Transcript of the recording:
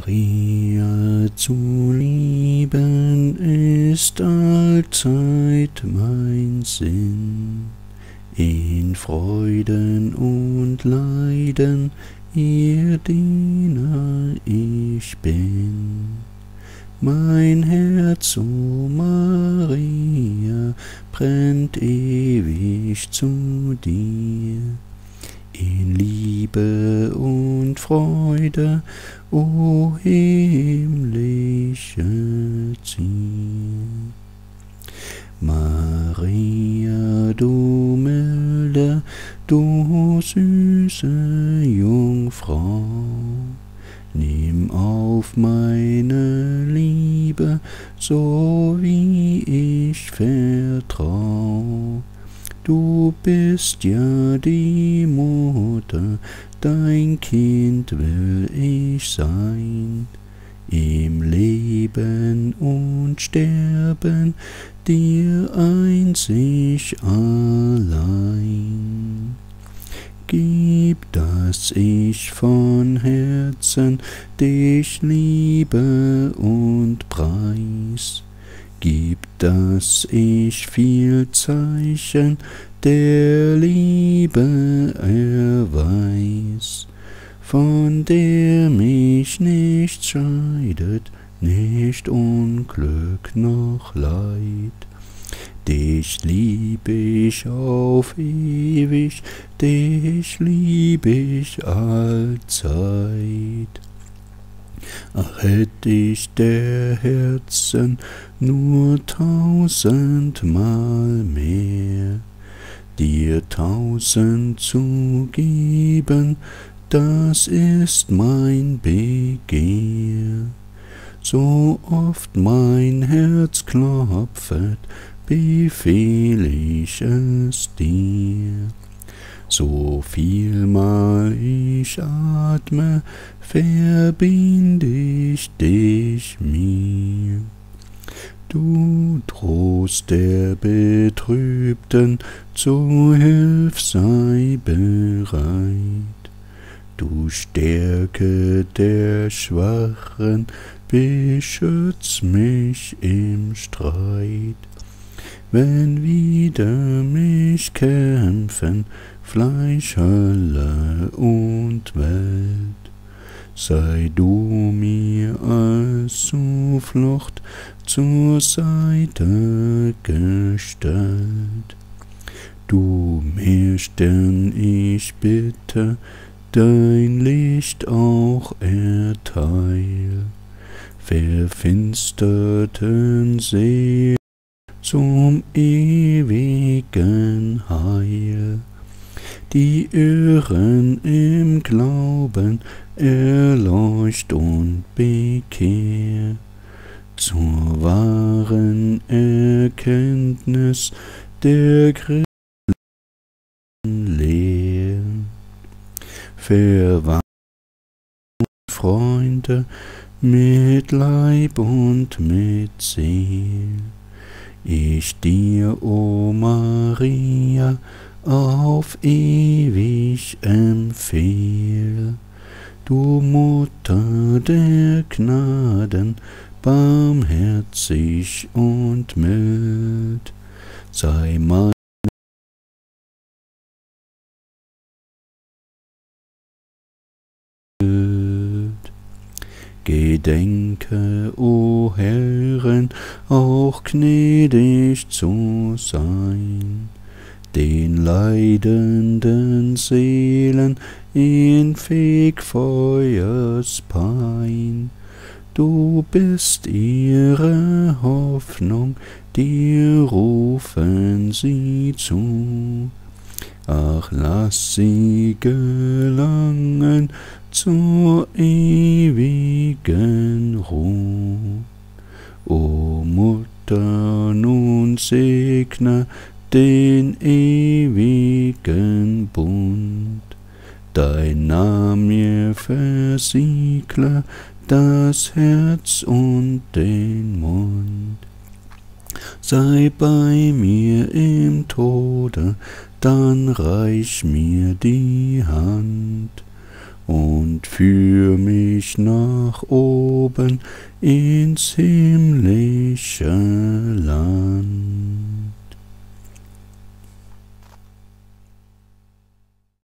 Maria zu lieben ist allzeit mein Sinn, in Freuden und Leiden ihr Diener ich bin. Mein Herz, o oh Maria, brennt ewig zu dir in Liebe und Freude, o himmlische Ziel. Maria, du milde, du süße Jungfrau, nimm auf meine Liebe, so wie ich vertrau Du bist ja die Mutter, dein Kind will ich sein. Im Leben und Sterben dir einzig allein. Gib, dass ich von Herzen dich liebe und preis Gib, dass ich viel Zeichen der Liebe erweis, von der mich nicht scheidet, nicht Unglück noch Leid. Dich lieb ich auf ewig, dich lieb ich allzeit. Ach, hätt ich der Herzen nur tausendmal mehr, dir tausend zu geben, das ist mein Begehr. So oft mein Herz klopfet, befehl ich es dir. So vielmal ich atme, verbind ich dich mir. Du Trost der Betrübten, zu Hilf sei bereit. Du Stärke der Schwachen, beschütz mich im Streit. Wenn wider mich kämpfen Fleisch, Hölle und Welt, sei du mir als Zuflucht zur Seite gestellt. Du mirst, denn ich bitte, dein Licht auch erteil, verfinsterten Seelen zum ewigen Heil die Irren im Glauben erleucht und bekehr zur wahren Erkenntnis der Christen Lehr. Verwandt Freunde mit Leib und mit Seel. Ich dir, o Maria, auf ewig empfehl. Du Mutter der Gnaden, barmherzig und mild, sei mein Gedenke, o Herren, auch gnädig zu sein den leidenden Seelen in Fegfeuers Pein. Du bist ihre Hoffnung, dir rufen sie zu. Ach, lass sie gelangen zur ewigen Ruhe. O Mutter, nun segne den ewigen Bund. Dein Name versiegle das Herz und den Mund. Sei bei mir im Tode, dann reich mir die Hand und Führ mich nach oben ins himmlische